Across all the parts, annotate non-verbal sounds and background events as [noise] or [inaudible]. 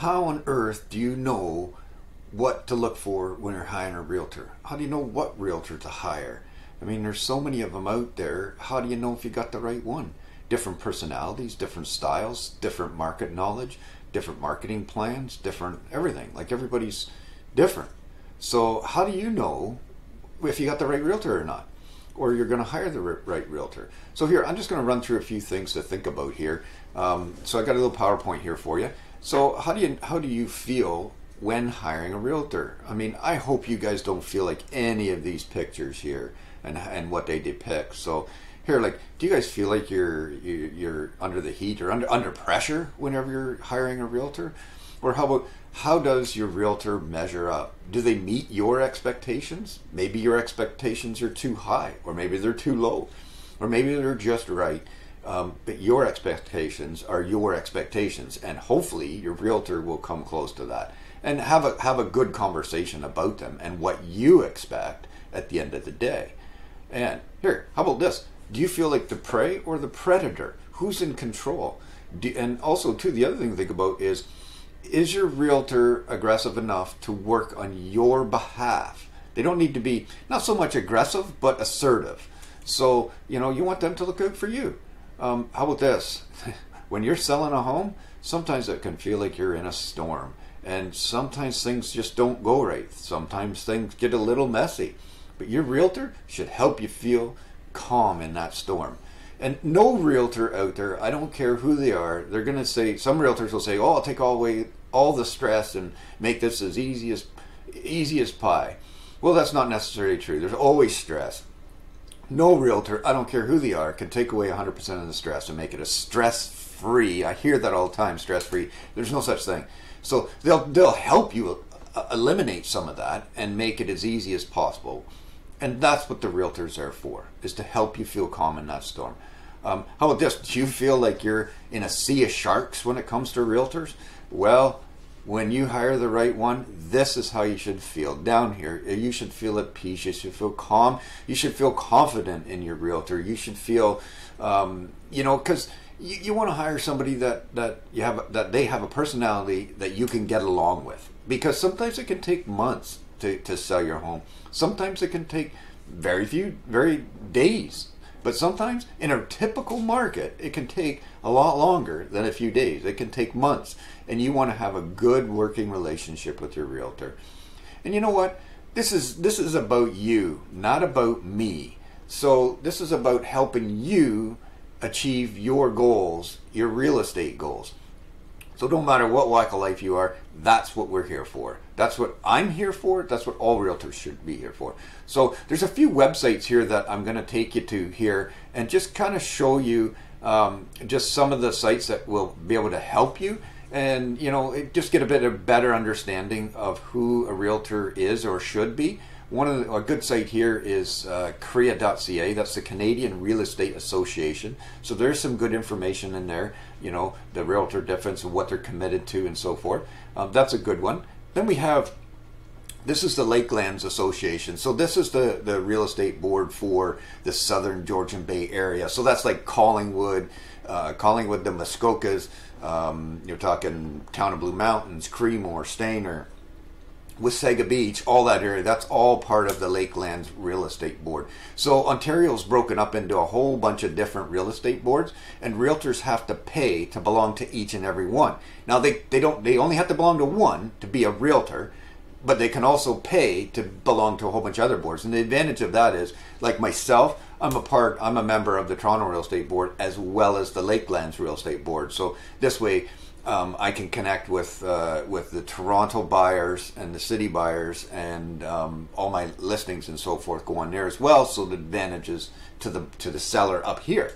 how on earth do you know what to look for when you're hiring a realtor? How do you know what realtor to hire? I mean, there's so many of them out there. How do you know if you got the right one? Different personalities, different styles, different market knowledge, different marketing plans, different everything. Like everybody's different. So, how do you know if you got the right realtor or not? Or you're going to hire the right realtor. So, here, I'm just going to run through a few things to think about here. Um, so, I got a little PowerPoint here for you. So, how do you how do you feel when hiring a realtor? I mean, I hope you guys don't feel like any of these pictures here and and what they depict. So, here, like, do you guys feel like you're you're under the heat or under under pressure whenever you're hiring a realtor? Or how about how does your realtor measure up? Do they meet your expectations? Maybe your expectations are too high, or maybe they're too low, or maybe they're just right. Um, but your expectations are your expectations, and hopefully your realtor will come close to that and have a have a good conversation about them and what you expect at the end of the day. And here, how about this? Do you feel like the prey or the predator? Who's in control? Do, and also, too, the other thing to think about is is your realtor aggressive enough to work on your behalf? They don't need to be not so much aggressive, but assertive. So, you know, you want them to look out for you. Um, how about this? [laughs] when you're selling a home, sometimes it can feel like you're in a storm. And sometimes things just don't go right. Sometimes things get a little messy. But your realtor should help you feel calm in that storm. And no realtor out there, I don't care who they are, they're going to say, some realtors will say, oh, I'll take all away all the stress and make this as easy as, easy as pie. Well, that's not necessarily true. There's always stress. No realtor, I don't care who they are, can take away 100% of the stress and make it a stress free. I hear that all the time, stress free. There's no such thing. So they'll, they'll help you uh, eliminate some of that and make it as easy as possible. And that's what the realtors are for, is to help you feel calm in that storm. Um, how about this? Do you feel like you're in a sea of sharks when it comes to realtors? Well, when you hire the right one, this is how you should feel. Down here, you should feel at peace. You should feel calm. You should feel confident in your realtor. You should feel, um, you know, because you, you want to hire somebody that that you have that they have a personality that you can get along with. Because sometimes it can take months to, to sell your home. Sometimes it can take very few, very days. But sometimes in a typical market, it can take a lot longer than a few days. It can take months. And you want to have a good working relationship with your realtor. And you know what? This is this is about you, not about me. So this is about helping you achieve your goals, your real estate goals. So no matter what walk of life you are, that's what we're here for. That's what I'm here for. That's what all realtors should be here for. So there's a few websites here that I'm going to take you to here and just kind of show you um, just some of the sites that will be able to help you and you know just get a bit of better understanding of who a realtor is or should be. One of the, a good site here is uh, CREA.ca. That's the Canadian Real Estate Association. So there's some good information in there. You know the realtor difference and what they're committed to and so forth. Um, that's a good one. Then we have this is the Lakelands Association. So this is the, the real estate board for the southern Georgian Bay area. So that's like Collingwood, uh, Collingwood, the Muskokas. Um, you're talking Town of Blue Mountains, Creemore, Stayner, Wasaga Beach, all that area. That's all part of the Lakelands Real Estate Board. So Ontario's broken up into a whole bunch of different real estate boards, and realtors have to pay to belong to each and every one. Now they, they don't they only have to belong to one to be a realtor but they can also pay to belong to a whole bunch of other boards. And the advantage of that is, like myself, I'm a part, I'm a member of the Toronto Real Estate Board as well as the Lakelands Real Estate Board. So this way, um, I can connect with uh, with the Toronto buyers and the city buyers, and um, all my listings and so forth go on there as well. So the advantages to the to the seller up here.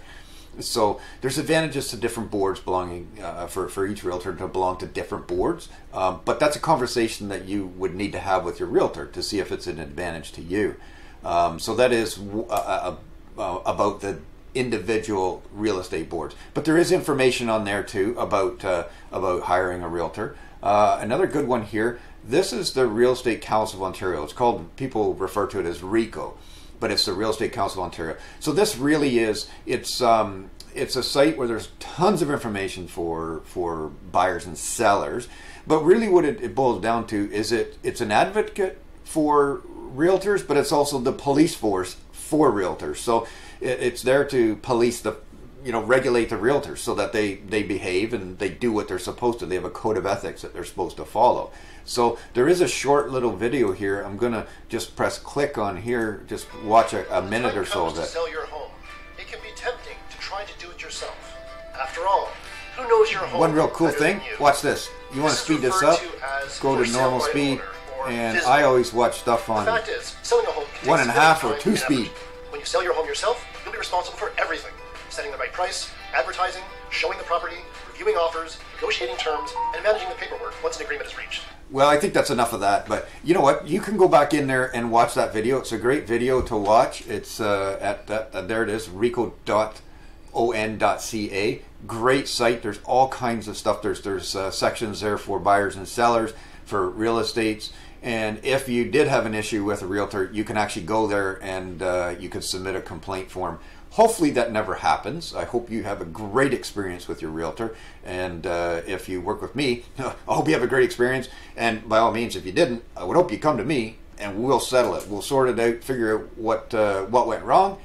So there's advantages to different boards belonging uh, for for each realtor to belong to different boards, um, but that's a conversation that you would need to have with your realtor to see if it's an advantage to you. Um, so that is uh, uh, uh, about the individual real estate boards, but there is information on there too about uh, about hiring a realtor. Uh, another good one here. This is the Real Estate Council of Ontario. It's called people refer to it as RECO but it's the Real Estate Council of Ontario. So this really is it's um, it's a site where there's tons of information for for buyers and sellers. But really, what it, it boils down to is it it's an advocate for realtors, but it's also the police force for realtors. So it, it's there to police the you know regulate the realtors so that they they behave and they do what they're supposed to. They have a code of ethics that they're supposed to follow. So there is a short little video here. I'm gonna just press click on here. Just watch a, a minute or so of it. sell your home. It can be tempting to try to do it yourself. After all who knows your home one real cool thing watch this. You want to speed this up? go to normal speed and i always watch stuff on is, one and a half or two speed when you sell your home yourself you'll be responsible for everything setting the right price, advertising, showing the property, reviewing offers, negotiating terms, and managing the paperwork once an agreement is reached. Well, I think that's enough of that. But you know what? You can go back in there and watch that video. It's a great video to watch. It's uh, at that. Uh, there it is. RECO.on.ca. Great site. There's all kinds of stuff. There's there's uh, sections there for buyers and sellers, for real estates. And if you did have an issue with a realtor, you can actually go there and uh, you can submit a complaint form. Hopefully that never happens. I hope you have a great experience with your realtor. And uh, if you work with me, [laughs] I hope you have a great experience. And by all means, if you didn't, I would hope you come to me and we'll settle it. We'll sort it out, figure out what uh, what went wrong,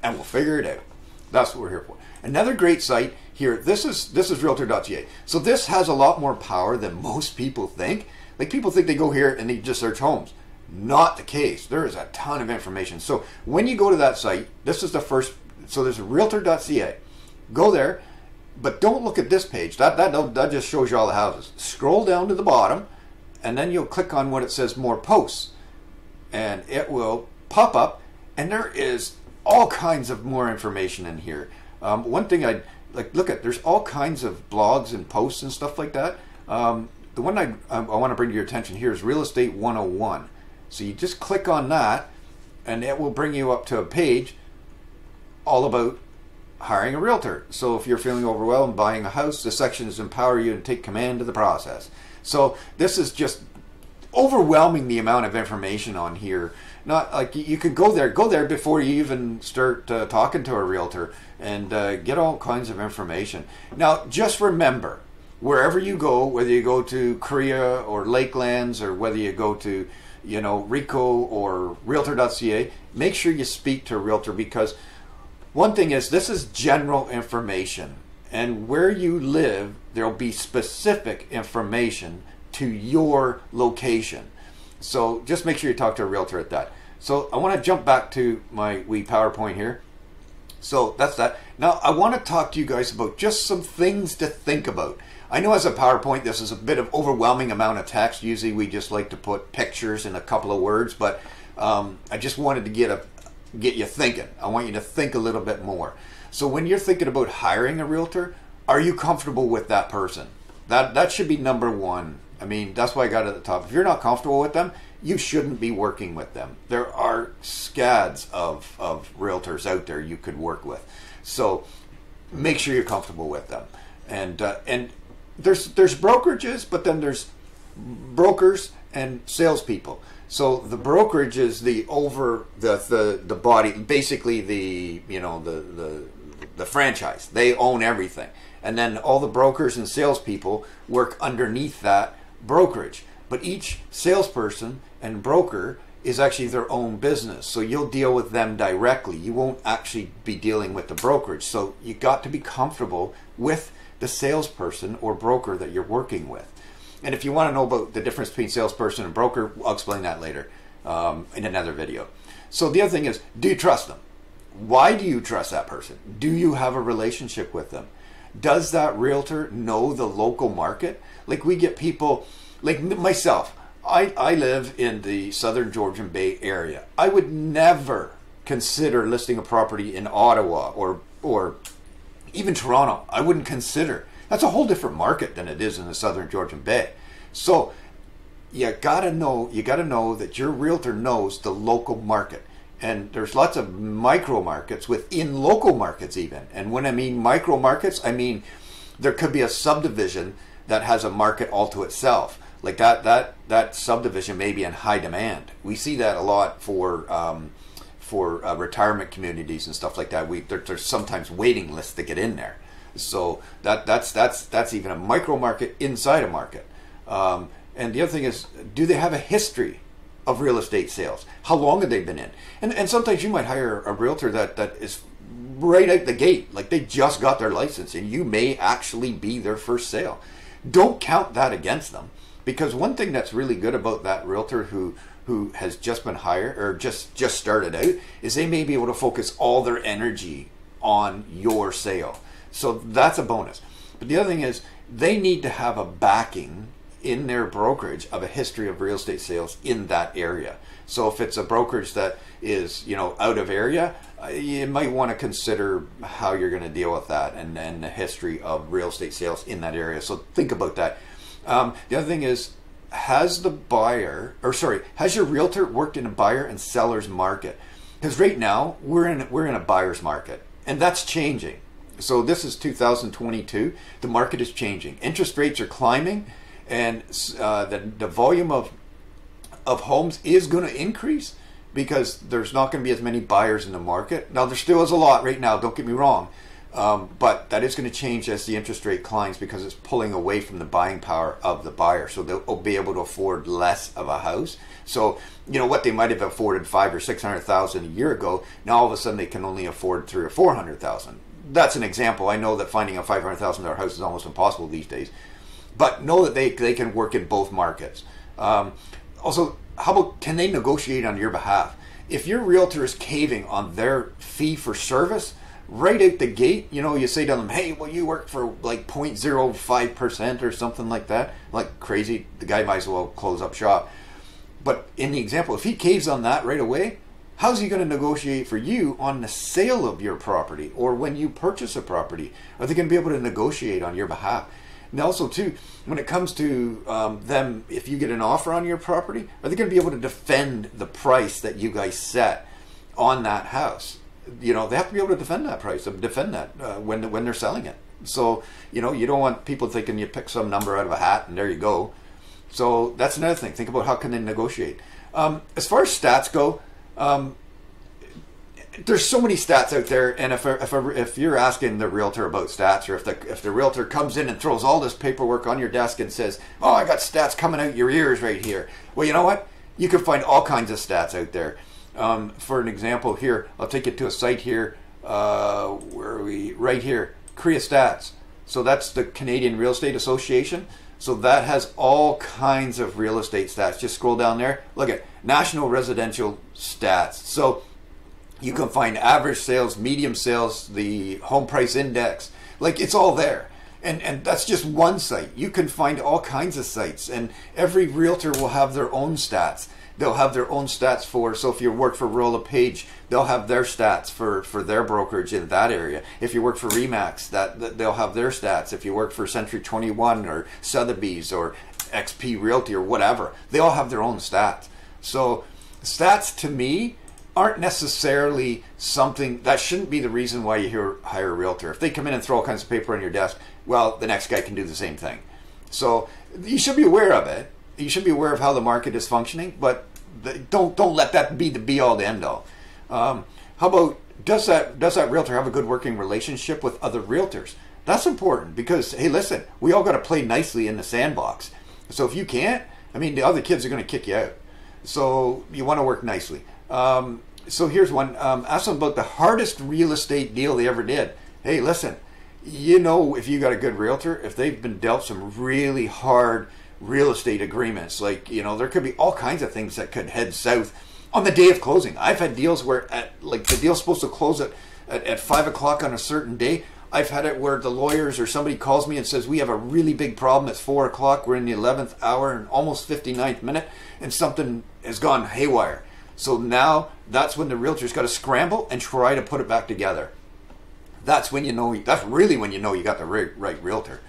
and we'll figure it out. That's what we're here for. Another great site here. This is this is Realtor.ca. So this has a lot more power than most people think. Like people think they go here and they just search homes. Not the case. There is a ton of information. So when you go to that site, this is the first so there's realtor.ca. Go there, but don't look at this page. That, that, that just shows you all the houses. Scroll down to the bottom, and then you'll click on what it says more posts. And it will pop up, and there is all kinds of more information in here. Um, one thing I like, look at, there's all kinds of blogs and posts and stuff like that. Um, the one I, I, I want to bring to your attention here is Real Estate 101. So you just click on that, and it will bring you up to a page all about hiring a realtor. So if you're feeling overwhelmed buying a house, the sections empower you and take command of the process. So this is just overwhelming the amount of information on here. Not like you could go there, go there before you even start uh, talking to a realtor and uh, get all kinds of information. Now, just remember, wherever you go, whether you go to CREA or Lakelands or whether you go to, you know, RECO or Realtor.ca, make sure you speak to a realtor because one thing is, this is general information, and where you live, there'll be specific information to your location. So just make sure you talk to a realtor at that. So I want to jump back to my wee PowerPoint here. So that's that. Now I want to talk to you guys about just some things to think about. I know as a PowerPoint this is a bit of overwhelming amount of text. Usually we just like to put pictures in a couple of words, but um, I just wanted to get a, get you thinking. I want you to think a little bit more. So when you're thinking about hiring a realtor, are you comfortable with that person? That that should be number one. I mean, that's why I got at the top. If you're not comfortable with them, you shouldn't be working with them. There are scads of, of realtors out there you could work with. So make sure you're comfortable with them. And uh, and there's there's brokerages, but then there's brokers and salespeople. So the brokerage is the over the the, the body, basically the you know the the the franchise. They own everything, and then all the brokers and salespeople work underneath that brokerage. But each salesperson and broker is actually their own business, so you'll deal with them directly. You won't actually be dealing with the brokerage. So you got to be comfortable with the salesperson or broker that you're working with. And if you want to know about the difference between salesperson and broker, I'll explain that later um, in another video. So the other thing is, do you trust them? Why do you trust that person? Do you have a relationship with them? Does that realtor know the local market? Like we get people, like myself, I, I live in the southern Georgian Bay area. I would never consider listing a property in Ottawa or or even Toronto. I wouldn't consider that's a whole different market than it is in the southern Georgian Bay. So you gotta know you gotta know that your realtor knows the local market. And there's lots of micro markets within local markets even. And when I mean micro markets, I mean there could be a subdivision that has a market all to itself. Like that that that subdivision may be in high demand. We see that a lot for um, for uh, retirement communities and stuff like that. We there, there's sometimes waiting lists to get in there. So that that's that's that's even a micro market inside a market. Um, and the other thing is, do they have a history of real estate sales? How long have they been in? And and sometimes you might hire a realtor that that is right out the gate, like they just got their license, and you may actually be their first sale. Don't count that against them, because one thing that's really good about that realtor who who has just been hired or just just started out is they may be able to focus all their energy on your sale. So that's a bonus. But the other thing is they need to have a backing in their brokerage of a history of real estate sales in that area. So if it's a brokerage that is, you know, out of area, uh, you might want to consider how you're going to deal with that and, and the history of real estate sales in that area. So think about that. Um, the other thing is, has the buyer, or sorry, has your realtor worked in a buyer and seller's market? Because right now we're in we're in a buyer's market, and that's changing. So this is 2022. The market is changing. Interest rates are climbing and uh, the, the volume of of homes is going to increase because there's not going to be as many buyers in the market. Now there still is a lot right now. Don't get me wrong, um, but that is going to change as the interest rate climbs because it's pulling away from the buying power of the buyer. So they'll be able to afford less of a house. So you know what they might have afforded five or six hundred thousand a year ago. Now all of a sudden they can only afford three or four hundred thousand. That's an example. I know that finding a five hundred thousand dollar house is almost impossible these days but know that they, they can work in both markets. Um, also, how about can they negotiate on your behalf? If your realtor is caving on their fee for service, right out the gate, you know, you say to them, hey, well, you work for like 0.05% or something like that, like crazy, the guy might as well close up shop. But in the example, if he caves on that right away, how's he going to negotiate for you on the sale of your property or when you purchase a property? Are they going to be able to negotiate on your behalf? And also, too, when it comes to um, them, if you get an offer on your property, are they going to be able to defend the price that you guys set on that house? You know, they have to be able to defend that price, and defend that uh, when when they're selling it. So, you know, you don't want people thinking you pick some number out of a hat and there you go. So that's another thing. Think about how can they negotiate. Um, as far as stats go, um, there's so many stats out there, and if a, if a, if you're asking the realtor about stats, or if the if the realtor comes in and throws all this paperwork on your desk and says, "Oh, I got stats coming out your ears right here," well, you know what? You can find all kinds of stats out there. Um, for an example, here I'll take you to a site here. Uh, where we? Right here, CREA Stats. So that's the Canadian Real Estate Association. So that has all kinds of real estate stats. Just scroll down there. Look at national residential stats. So you can find average sales, medium sales, the home price index. Like it's all there. And, and that's just one site. You can find all kinds of sites, and every realtor will have their own stats. They'll have their own stats for. So if you work for Royal LePage they'll have their stats for, for their brokerage in that area. If you work for RE/MAX, that, that they'll have their stats. If you work for Century 21 or Sotheby's or XP Realty or whatever, they all have their own stats. So stats to me aren't necessarily something that shouldn't be the reason why you hire a realtor. If they come in and throw all kinds of paper on your desk, well, the next guy can do the same thing. So you should be aware of it. You should be aware of how the market is functioning, but don't don't let that be the be all the end all. Um, how about does that does that realtor have a good working relationship with other realtors? That's important because hey, listen, we all got to play nicely in the sandbox. So if you can't, I mean, the other kids are going to kick you out. So you want to work nicely. Um, so here's one. Um, ask them about the hardest real estate deal they ever did. Hey, listen, you know if you got a good realtor, if they've been dealt some really hard real estate agreements, like you know there could be all kinds of things that could head south on the day of closing. I've had deals where at like the deal's supposed to close at, at, at five o'clock on a certain day. I've had it where the lawyers or somebody calls me and says, We have a really big problem. It's four o'clock. We're in the 11th hour and almost 59th minute, and something has gone haywire. So now that's when the realtor's got to scramble and try to put it back together. That's when you know. That's really when you know you got the right, right realtor.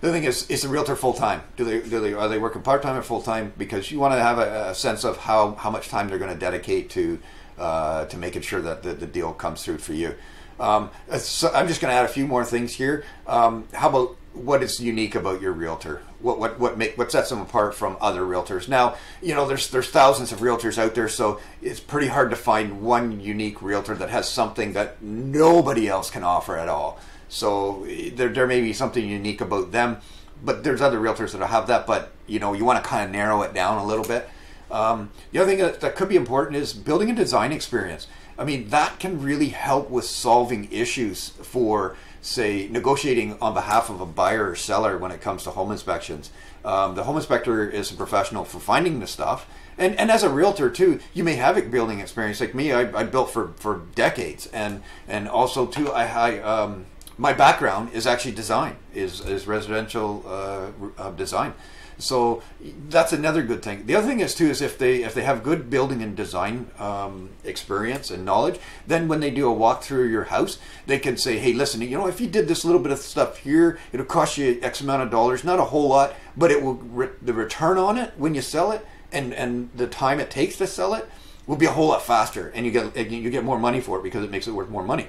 The thing is, is the realtor full time? Do they, do they are they working part time or full time? Because you want to have a, a, sense of how, how much time they're going to dedicate to uh, to making sure that the, the deal comes through for you. Um, so I'm just going to add a few more things here. Um, how about what is unique about your realtor? What what what make what sets them apart from other realtors? Now, you know, there's there's thousands of realtors out there, so it's pretty hard to find one unique realtor that has something that nobody else can offer at all. So there there may be something unique about them, but there's other realtors that have that. But you know, you want to kind of narrow it down a little bit. Um, the other thing that, that could be important is building a design experience. I mean, that can really help with solving issues for say, negotiating on behalf of a buyer or seller when it comes to home inspections. Um, the home inspector is a professional for finding the stuff. And, and as a realtor too, you may have a building experience like me. I, I built for, for decades, and and also too, I, I um, my background is actually design, is is residential uh, uh, design. So that's another good thing. The other thing is too is if they if they have good building and design um, experience and knowledge, then when they do a walk through your house, they can say, "Hey, listen, you know, if you did this little bit of stuff here, it'll cost you X amount of dollars, not a whole lot, but it will re- the return on it when you sell it and and the time it takes to sell it will be a whole lot faster, and you get you get more money for it because it makes it worth more money."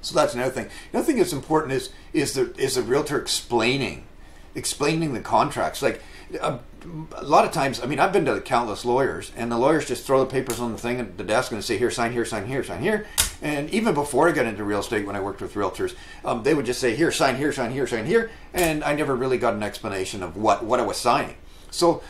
So that's another thing. Another thing that's important is is the is the realtor explaining explaining the contracts. Like a, a, lot of times, I mean, I've been to countless lawyers, and the lawyers just throw the papers on the thing at the desk and say, "Here, sign here, sign here, sign here." And even before I got into real estate, when I worked with realtors, um, they would just say, "Here, sign here, sign here, sign here," and I never really got an explanation of what what I was signing. So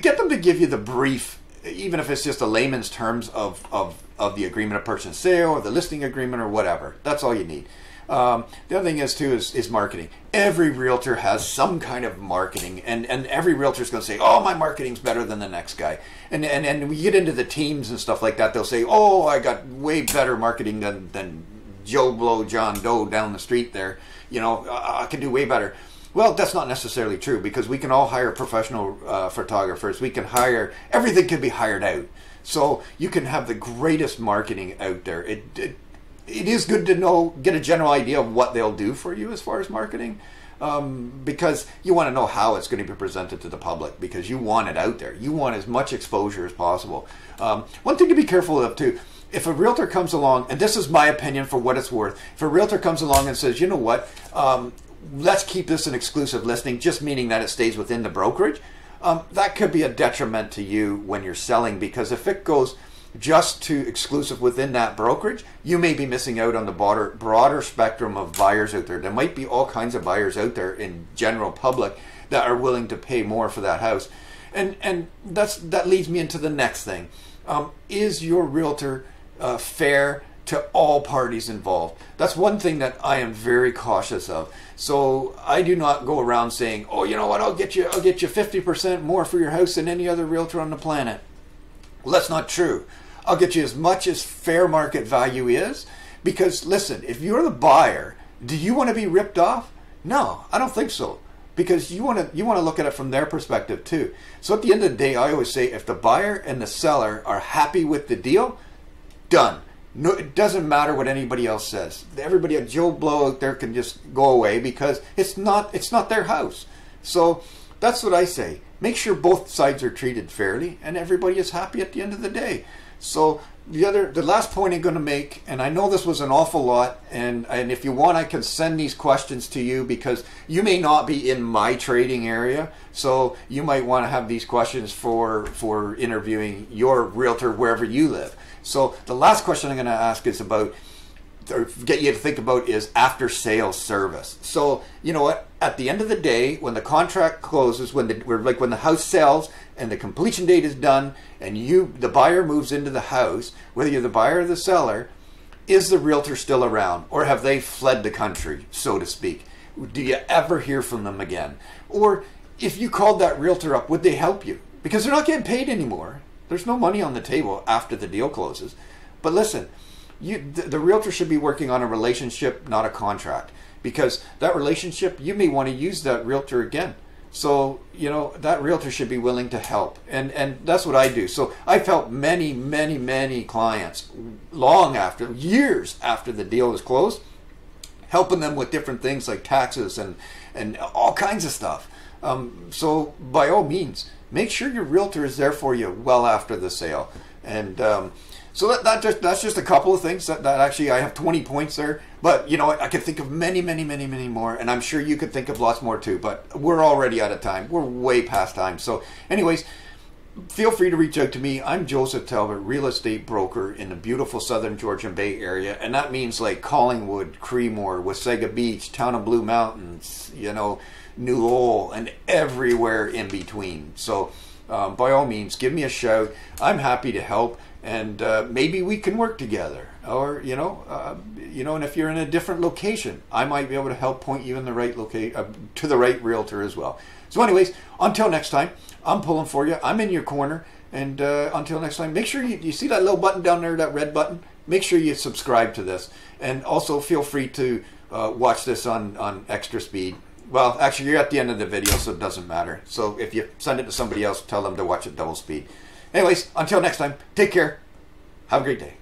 get them to give you the brief even if it's just a layman's terms of, of, of the agreement of purchase and sale or the listing agreement or whatever. That's all you need. Um, the other thing is too is, is marketing. Every realtor has some kind of marketing, and, and every realtor is going to say, "Oh, my marketing's better than the next guy." And and and we get into the teams and stuff like that. They'll say, "Oh, I got way better marketing than than Joe Blow, John Doe down the street there. You know, I, I can do way better." Well, that's not necessarily true because we can all hire professional uh, photographers. We can hire everything can be hired out. So you can have the greatest marketing out there. It, it it is good to know, get a general idea of what they'll do for you as far as marketing. Um, because you want to know how it's going to be presented to the public because you want it out there. You want as much exposure as possible. Um, one thing to be careful of too if a realtor comes along, and this is my opinion for what it's worth, if a realtor comes along and says, you know what, um, let's keep this an exclusive listing, just meaning that it stays within the brokerage, um, that could be a detriment to you when you're selling because if it goes just to exclusive within that brokerage, you may be missing out on the broader, broader spectrum of buyers out there. There might be all kinds of buyers out there in general public that are willing to pay more for that house. And and that's that leads me into the next thing. Um, is your realtor uh, fair to all parties involved? That's one thing that I am very cautious of. So I do not go around saying, "Oh, you know what? I'll get you. I'll get you fifty percent more for your house than any other realtor on the planet." Well, that's not true. I'll get you as much as fair market value is. Because listen, if you're the buyer, do you want to be ripped off? No, I don't think so. Because you want to you want to look at it from their perspective too. So at the end of the day, I always say if the buyer and the seller are happy with the deal, done. No, it doesn't matter what anybody else says. Everybody at Joe Blow out there can just go away because it's not it's not their house. So that's what I say. Make sure both sides are treated fairly and everybody is happy at the end of the day. So the other, the last point I'm going to make, and I know this was an awful lot, and and if you want, I can send these questions to you because you may not be in my trading area, so you might want to have these questions for for interviewing your realtor wherever you live. So the last question I'm going to ask is about or get you to think about is after sales service. So you know what? At the end of the day, when the contract closes, when the like when the house sells and the completion date is done, and you the buyer moves into the house, whether you're the buyer or the seller, is the realtor still around, or have they fled the country, so to speak? Do you ever hear from them again? Or if you called that realtor up, would they help you? Because they're not getting paid anymore. There's no money on the table after the deal closes. But listen you the, the realtor should be working on a relationship, not a contract, because that relationship you may want to use that realtor again. So you know that realtor should be willing to help, and and that's what I do. So I've helped many, many, many clients long after years after the deal is closed, helping them with different things like taxes and and all kinds of stuff. Um, so by all means, make sure your realtor is there for you well after the sale, and um, So that, that just that's just a couple of things that, that actually I have 20 points there. But you know I, I could think of many, many, many, many more, and I'm sure you could think of lots more too. But we're already out of time. We're way past time. So, anyways, feel free to reach out to me. I'm Joseph Talbot, real estate broker in the beautiful southern Georgian Bay area, and that means like Collingwood, Creemore, Wasaga Beach, Town of Blue Mountains, you know, New Lowell, and everywhere in between. So, um, by all means, give me a shout. I'm happy to help and uh, maybe we can work together. Or you know uh, you know and if you're in a different location i might be able to help point you in the right location uh, to the right realtor as well. So anyways until next time i'm pulling for you. I'm in your corner. And uh, until next time make sure you, you see that little button down there that red button? Make sure you subscribe to this. And also feel free to uh, watch this on on extra speed. Well actually you're at the end of the video so it doesn't matter. So if you send it to somebody else tell them to watch it double speed Anyways, until next time, take care. Have a great day.